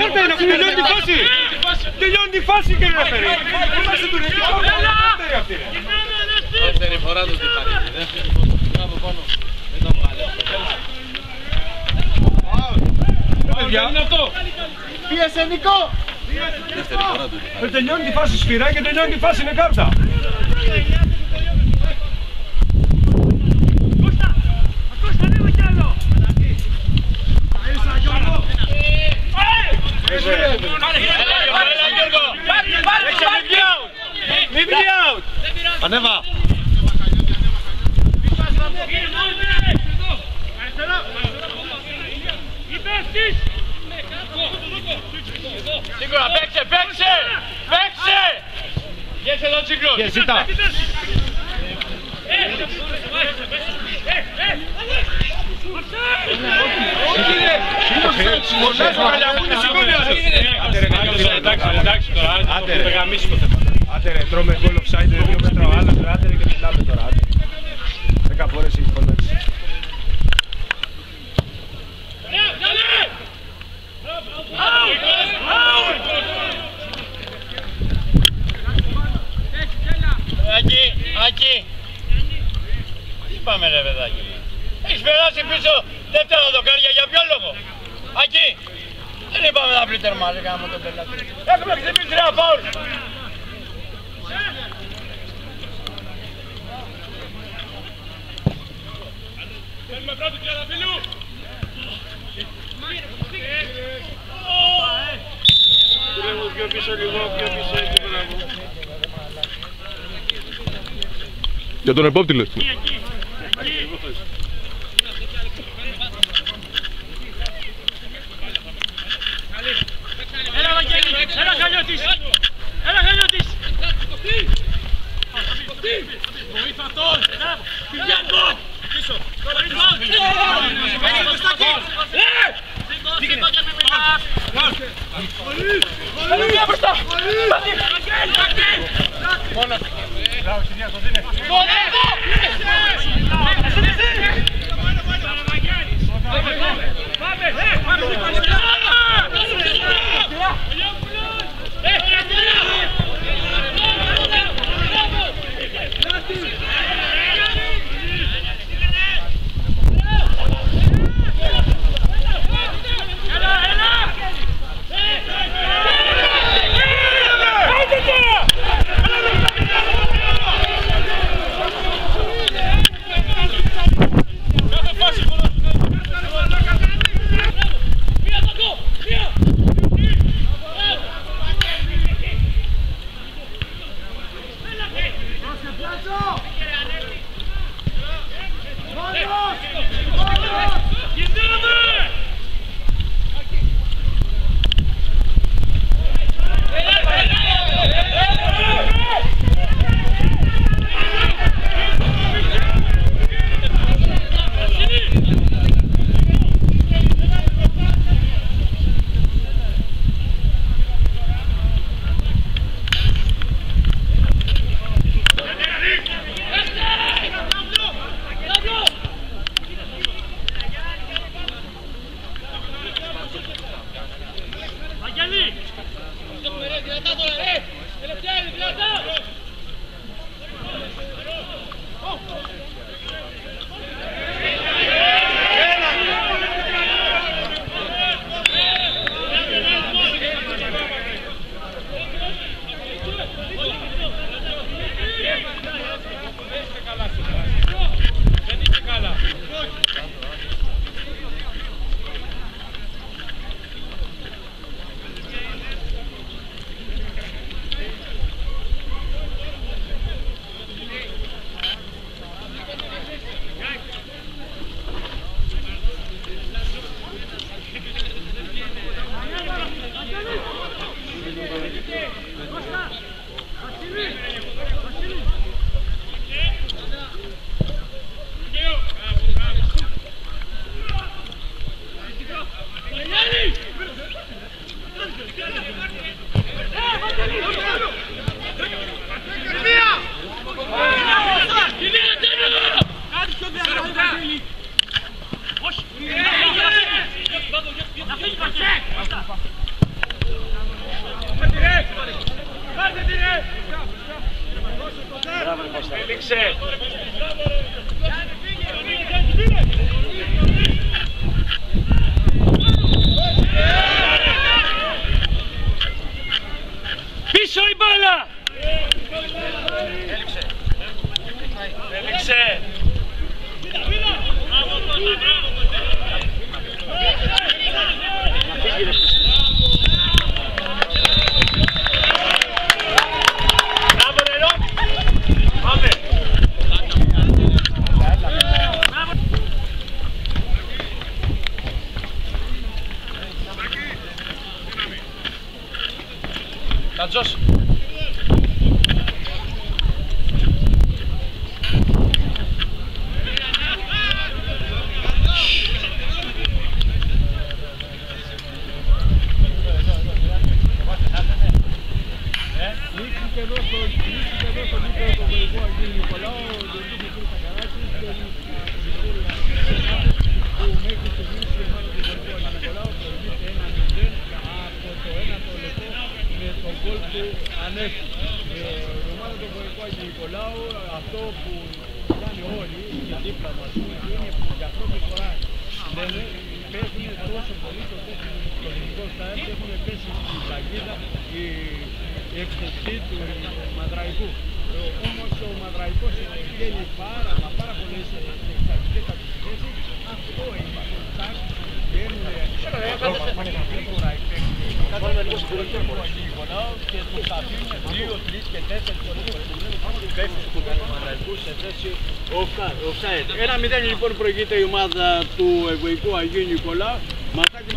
Κάρτα είναι, τελειώνει τη φάση. Τελειώνει τη φάση και ρεφερή. Είμαστε του ρεφερή. Δεύτερη αυτή. Δεύτερη φορά του την πάρει. Δεύτερη φορά του κάτω πάνω. Δεν τα βγάλε. Παιδιά, Πίεσε Νικό! Δεύτερη φορά του την πάρει. ε, τελειώνει τη φάση σφυρά και τελειώνει τη φάση είναι κάρτα. Ανέβα. Σίγουρα, παίξε, παίξε! Παίξε! Γεια εδώ τσίκλος! Και ζητά. Άντε ρε, άντε ρε, τρώμε γκολ offside δύο μέτρα ο άλλος, ρε, άντε ρε και μιλάμε τώρα, άντε. Δέκα φορές έχει φωνάξει. Ακή, Ακή. Τι πάμε ρε παιδάκι. Έχεις περάσει πίσω δεύτερα δοκάρια για ποιο λόγο; Ακή. Δεν είπαμε να βρει τερμά, ρε γάμο τον πελάτη. Έχουμε χτυπήσει τρία φάουλ. Για τον επόπτη λες. Let's do it! Η εκπομπή του Μαδραϊκού. Ε, όμως ο Μαδραϊκός βγαίνει πάρα, μα πάρα πολλές εξαρτητές αντιθέσεις. Αυτό είναι το τσάκ. Βγαίνουν γρήγορα οι παίκτες. Και τους αφήνουν δύο, τρεις και τέσσερις παίκτες που κάνει ο Μαδραϊκούς σε θέση offside. Ένα μηδέν λοιπόν προηγείται η ομάδα του Ευωικού Αγίου Νικολάου. Ματάκι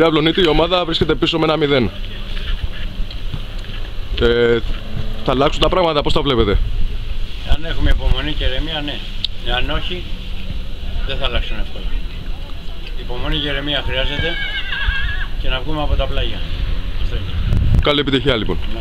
Κύριε Αυλονίτη, η ομάδα βρίσκεται πίσω με ένα 0. Ε, θα αλλάξουν τα πράγματα, πώς τα βλέπετε; Αν έχουμε υπομονή και ηρεμία, ναι. Αν όχι, δεν θα αλλάξουν εύκολα. Υπομονή και ηρεμία χρειάζεται και να βγούμε από τα πλάγια. Αυτό είναι. Καλή επιτυχία λοιπόν. Να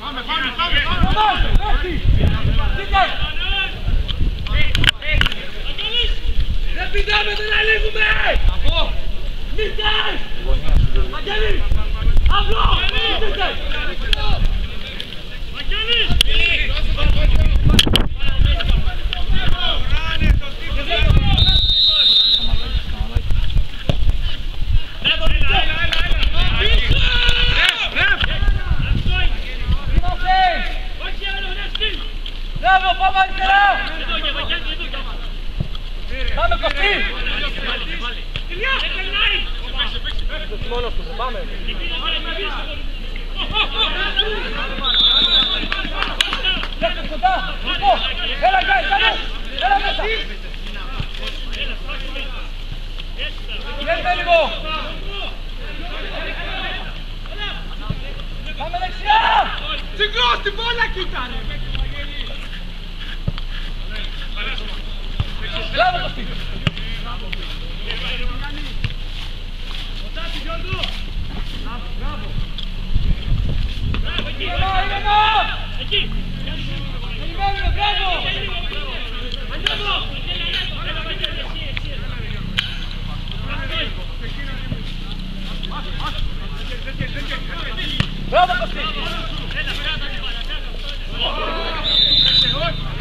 Πάμε, πάμε, πάμε! Πάμε, έτσι! Δείτε! Δεν πηδάμε, δεν ανοίγουμε! Νίκες! Αγγέλη! Αυλό! Νίκες! Μπράβο, πάμε αριστερά! Πάμε κοφτή! Λέτε κοντά! Λοιπόν, έλα Γκάι, κάνε! Έλα μέσα! Βγαίνετε λίγο! Πάμε δεξιά! Συγκρός την μπάλα κοίτα! Μπράβο Κωστή! Ήρεμα, ήρεμα! Περιμένουμε, μπράβο! Μπράβο Κωστή! Καλέ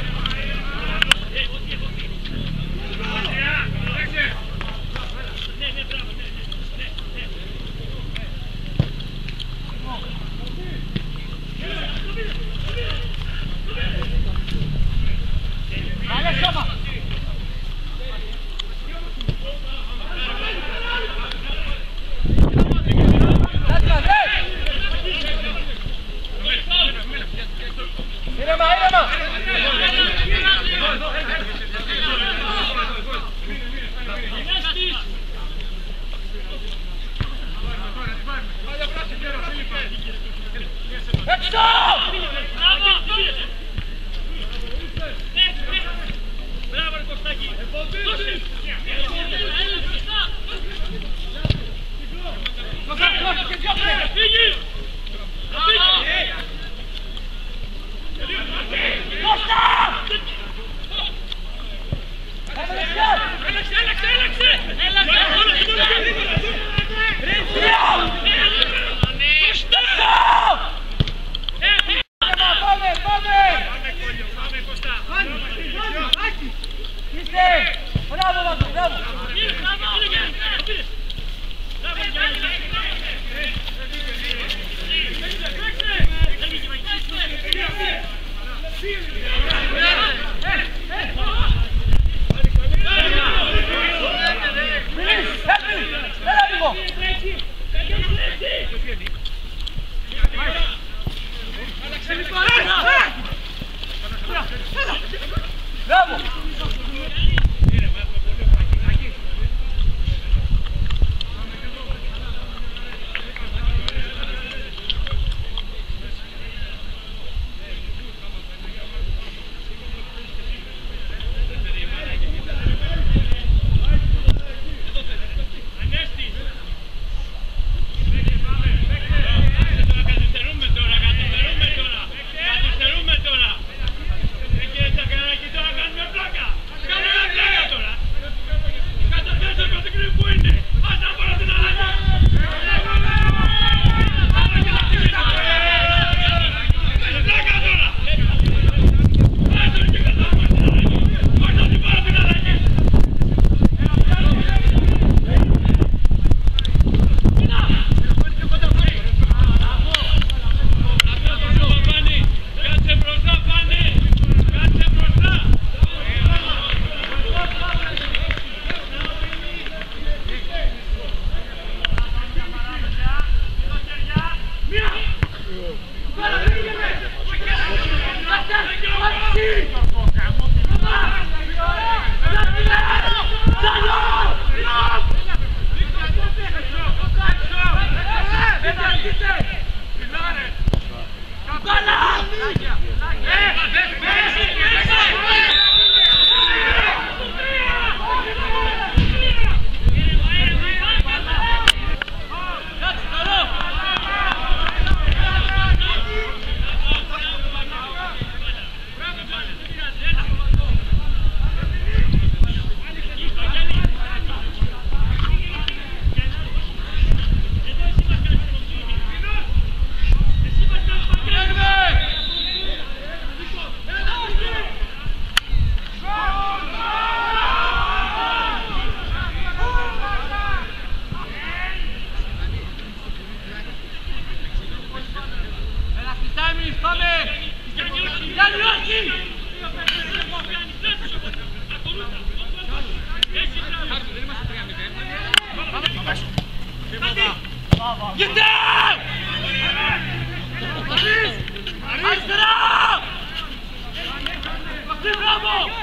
Bravo!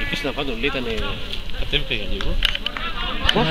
Επίσης να πάντων λέει ήταν κατέβηκα για λίγο. Πολύ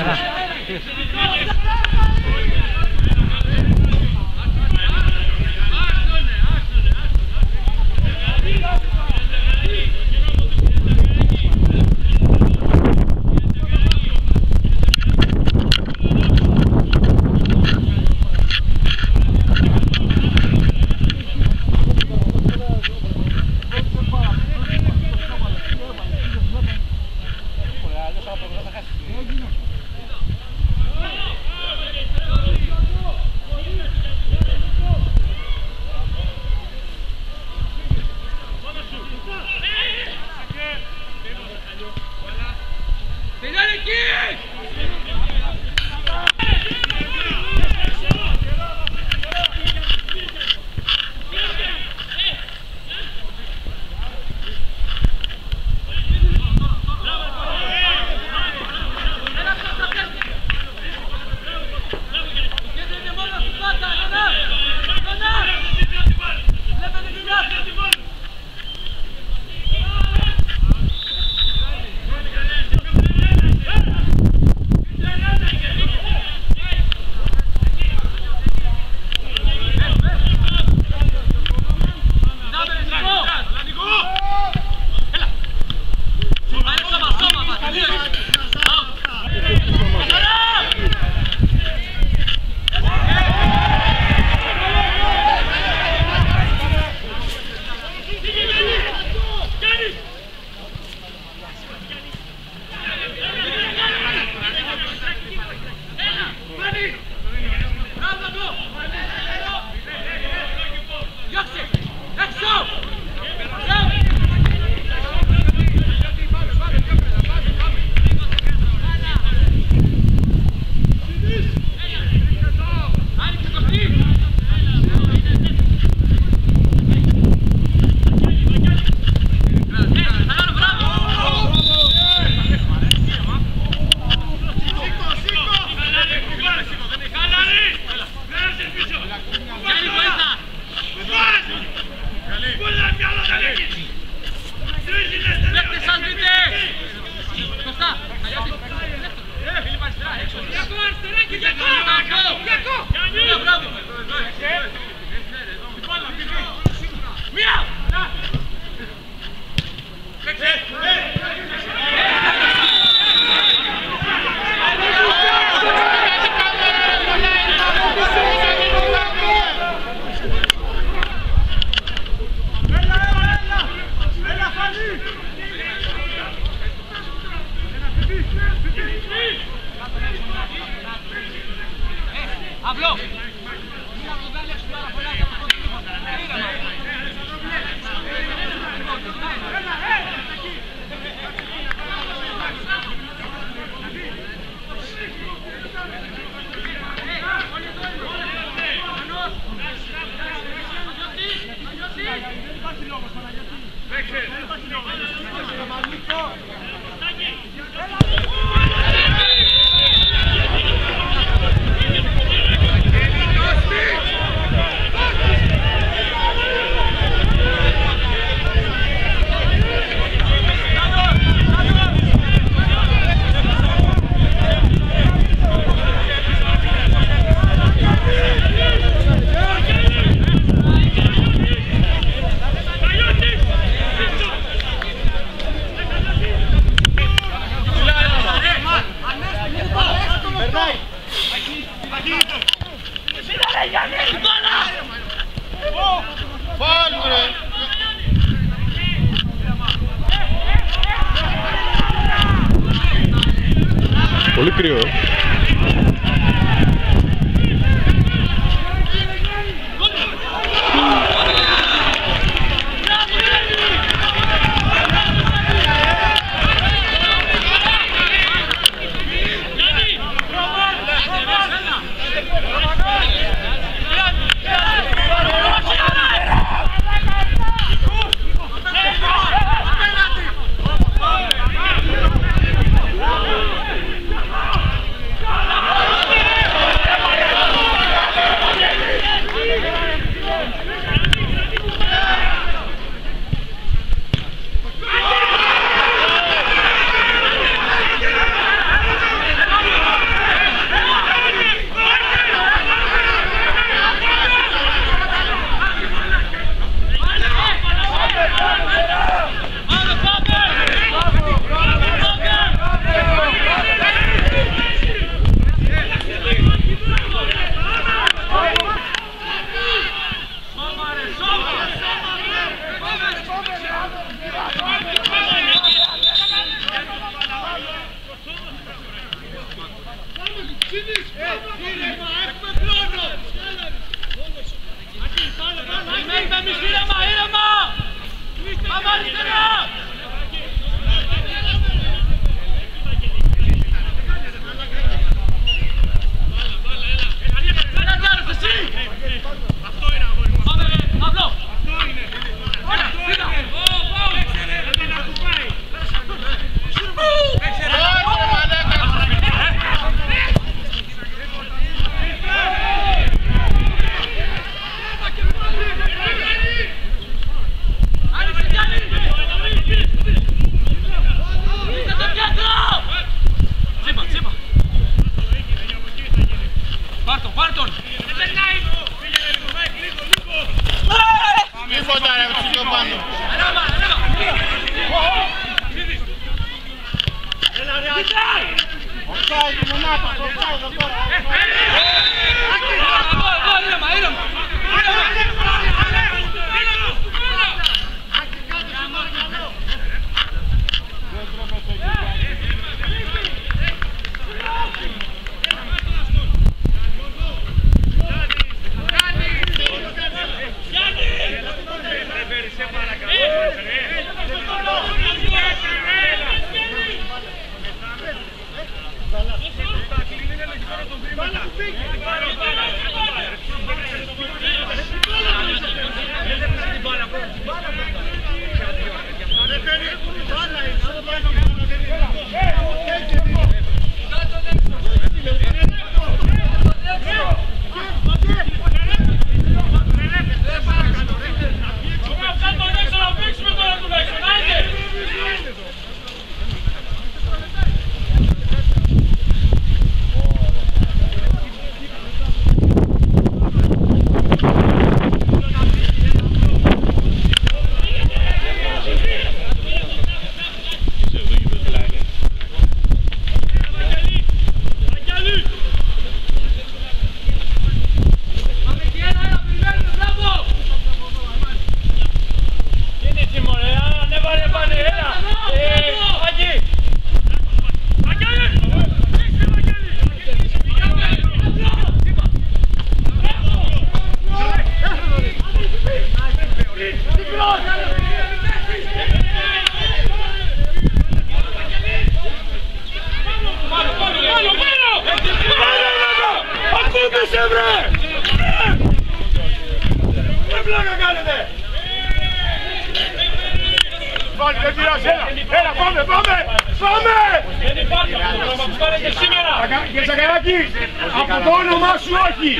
Κύριε Σακαράκη, από το όνομά σου όχι!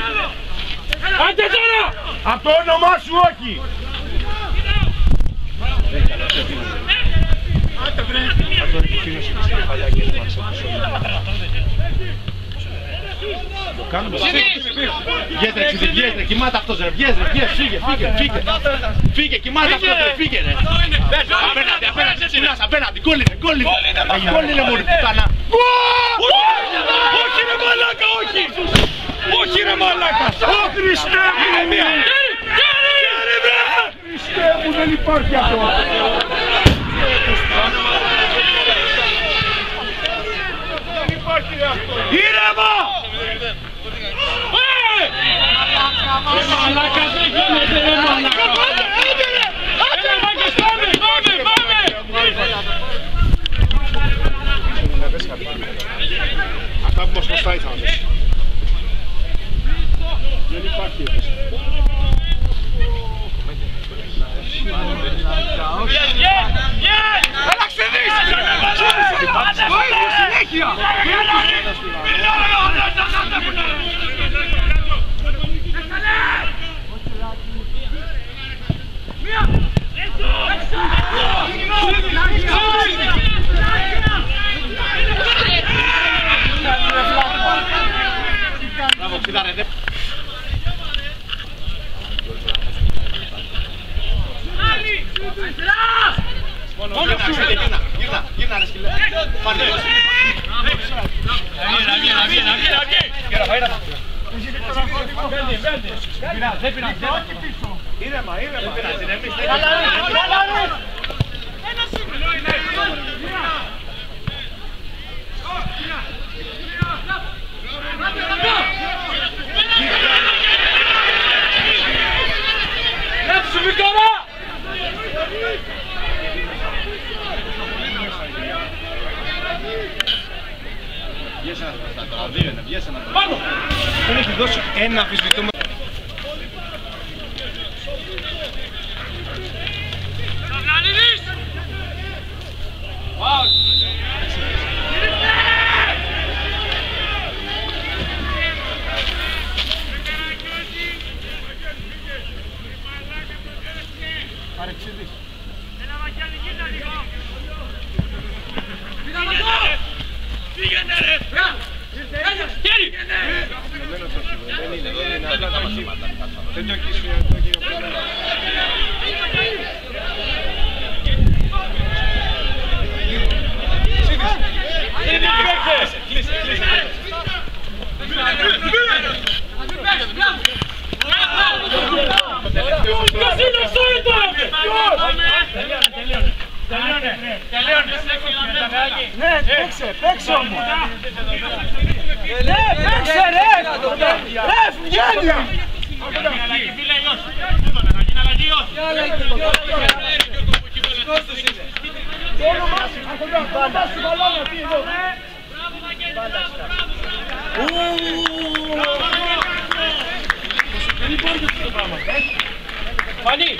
Άντε τώρα. Από το όνομά σου όχι! Βγες ρε, ξύδι, βγες ρε, κοιμάται αυτός ρε, βγες ρε, βγες, φύγε, φύγε, φύγε. Φύγε, κοιμάται αυτός ρε, φύγε ρε. Απέναντι, απέναντι, ξυπνάς, απέναντι, κόλληνε, κόλληνε. Κόλληνε μωρή πουτάνα. Όχι ρε μαλάκα, όχι! Όχι ρε μαλάκα! Ω Χριστέ μου! Κέρι βρε! Χριστέ μου δεν υπάρχει αυτό! Δεν υπάρχει ρε αυτό! Ήρεμα! Μαλάκα δεν γίνεται ρε μαλάκα. Έλα μάγκες πάμε, πάμε, πάμε. dat was nog steeds aan. Jullie pakje. Yes, yes, yes! Hij lag ze niet! Hoi, hoe is het! Δεις. Δεν υπάρχει έτσι. Γύρνα, γύρνα, γύρνα ρε σκυλέ. Πάρτε, δώσε. Ήρεμα, ήρεμα. Δεν πειράζει, ρε, εμείς δεν Βγες ένας μπροστά τώρα, δύο είναι, βγες ένας μπροστά. Δεν έχει δώσει ένα αμφισβητούμενο. Δεν το κύσουν το κύριο Ποιος είναι ο Σόιτον! Ποιος! Τελειώνε! Τελειώνε! Ναι, παίξε, παίξε όμως! Ναι, παίξε ρε. Ρε, βγαίνει. Το όνομα σου, Αρχοντά, το όνομα σου, μπαλώνα, τι εδώ. Φανή.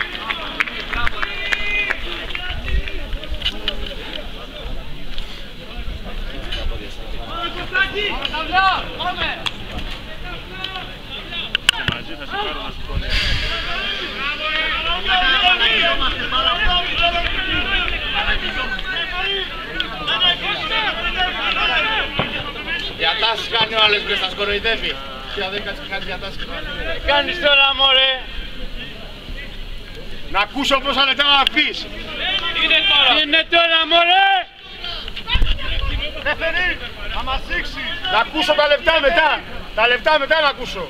Διατάσεις κάνει ο άλλος μπροστά, σκοροϊδεύει. Και αν δεν κάτσει και κάνει διατάσεις και Κάνεις τώρα μωρέ. Να ακούσω πόσα λεπτά να πεις. Είναι τώρα. Είναι τώρα μωρέ. Θα μας δείξει. Να ακούσω τα λεπτά μετά. Τα λεπτά μετά να ακούσω.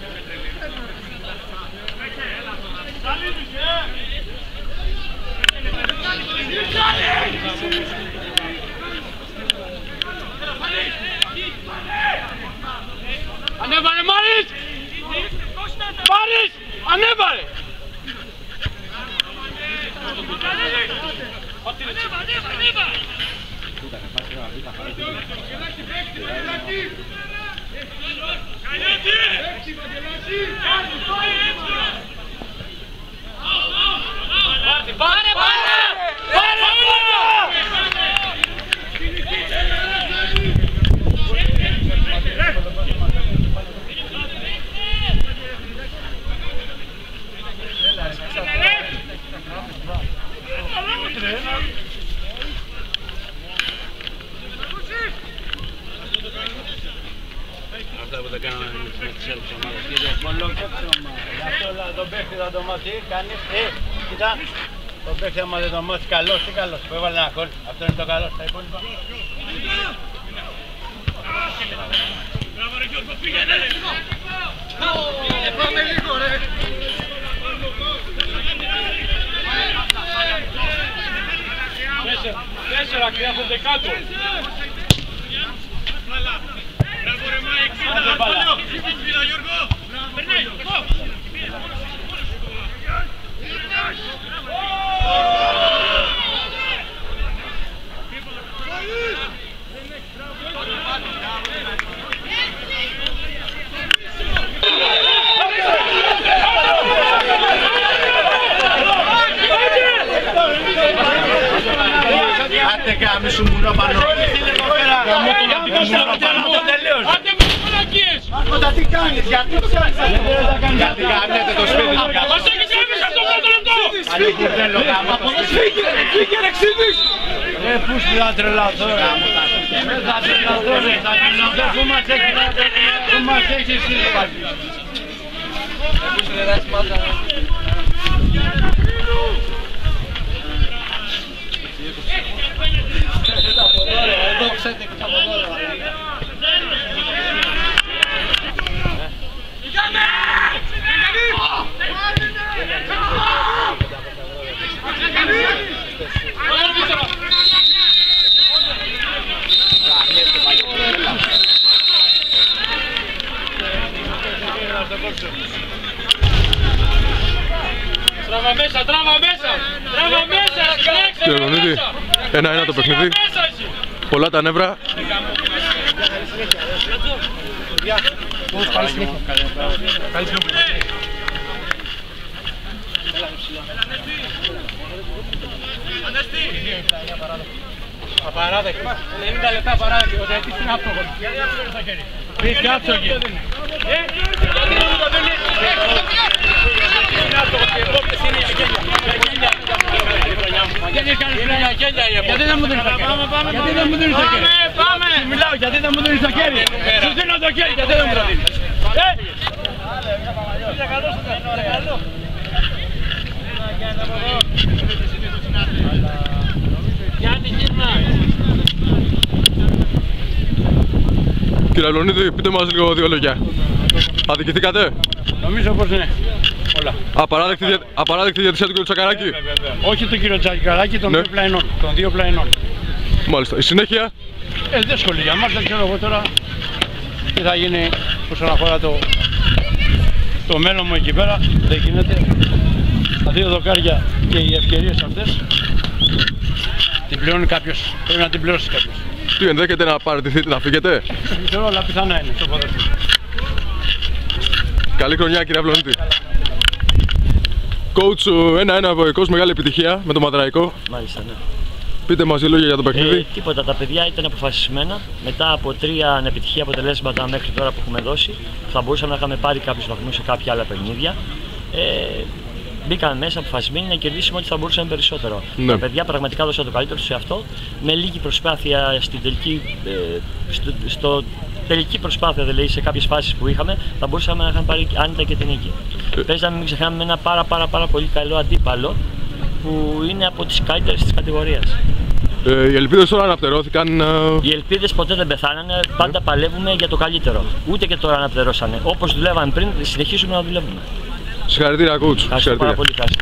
Ανέβαρε Μάρις. Μάρις. Ανέβαρε. Πάρε, πάρε, πάρε, πάρε, Αυτά που δεν κάναμε με τις άλλες ομάδες. Μόνο αυτό τον παίχτη θα το μάθει, κάνεις, ε, κοίτα, τον παίχτη άμα δεν το μάθει καλός, τι καλός, που έβαλε ένα κόλ, αυτό είναι το καλό, τα υπόλοιπα. Τέσσερα χρειάζονται κάτω. Άντε μπάλα. Άντε κάμε σου μουρό πάνω. Άντε με τις φωνακίες. Άρχοντα τι κάνεις, γιατί Γιατί κάνετε το σπίτι; Του Μας έχεις έμεινε αυτό το πρώτο λεπτό. Αν έχει θέλω γάμο το σπίτι Φύγε ρε, φύγε ρε, ξύδεις. Ε, πού σου θα τρελαθώ ρε. Δεν θα τρελαθώ ρε, θα τρελαθώ. Πού μας έχεις, πού μας έχεις εσύ ρε. Τράβα μέσα, τράβα μέσα. Τράβα μέσα, τρέξε Κύριε ρε Λονίδη, μέσα. ένα-ένα το Τρέξε παιχνίδι. μέσα εσύ. Πολλά τα νεύρα. Παράδεκ. 90 λεπτά παράδεκ. Ο διαιτητής είναι άψογος. Είσαι άψογη. Ε, γιατί δεν μου το δίνεις. Είναι άψογος και εγώ και εσύ είναι για γέλια. Για γέλια. Γιατί κάνεις πλέον γέλια η εποχή. Γιατί δεν μου δίνεις το χέρι. Γιατί δεν μου δίνεις το χέρι. Πάμε, Σου μιλάω, γιατί δεν μου δίνεις το χέρι. Σου δίνω το χέρι, γιατί δεν μου το δίνεις. Ε! Γιάννη, γύρνα. Κύριε Λονίδη, πείτε μας λίγο δύο λόγια. Αδικηθήκατε; Νομίζω πως ναι. όλα. Απαράδεκτη, δια... Απαράδεκτη διατησία του κ. Τσακαράκη. Βέβαια, βέβαια. Όχι τον κύριο Τσακαράκη, των Ναι. δύο πλαϊνών. Των δύο πλαϊνών. Μάλιστα. Η συνέχεια; Ε, δύσκολη για μας, δεν ξέρω εγώ τώρα τι θα γίνει όσον αφορά το, το μέλλον μου εκεί πέρα. Δεν γίνεται. Τα δύο δοκάρια και οι ευκαιρίες αυτές την πληρώνει κάποιος. Πρέπει να την πληρώσει κάποιος. Τι ενδέχεται να παραιτηθείτε, να φύγετε; Δεν ξέρω, αλλά πιθανά είναι στο ποδόσφαιρο. Καλή χρονιά κύριε Αυλονίτη. Coach, ένα-ένα βοηθός, μεγάλη επιτυχία με το Μαδραϊκό. Μάλιστα, ναι. Πείτε μας δύο λόγια για το παιχνίδι. Ε, τίποτα, τα παιδιά ήταν αποφασισμένα. Μετά από τρία ανεπιτυχή αποτελέσματα μέχρι τώρα που έχουμε δώσει, θα μπορούσαμε να είχαμε πάρει κάποιους βαθμούς σε κάποια άλλα παιχνίδια. Ε, μπήκαμε μέσα αποφασισμένοι να κερδίσουμε ό,τι θα μπορούσαμε περισσότερο. Ναι. Τα παιδιά πραγματικά έδωσαν το καλύτερο σε αυτό. Με λίγη προσπάθεια στην τελική, ε, στο, στο τελική προσπάθεια δηλαδή σε κάποιες φάσεις που είχαμε, θα μπορούσαμε να είχαμε πάρει άνετα και την νίκη. Ε. Παίζαμε, μην ξεχνάμε, με ένα πάρα, πάρα, πάρα πολύ καλό αντίπαλο που είναι από τις καλύτερες της κατηγορίας. Ε, οι ελπίδες τώρα αναπτερώθηκαν. ε, Οι ελπίδες ποτέ δεν πεθάνανε, πάντα παλεύουμε για το καλύτερο. Ούτε και τώρα αναπτερώσανε. Όπως δουλεύαμε πριν, συνεχίζουμε να δουλεύουμε. Συγχαρητήρια coach. Ευχαριστώ πάρα Συγχαρητήρια. πολύ. Ευχαριστώ.